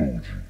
Fuji.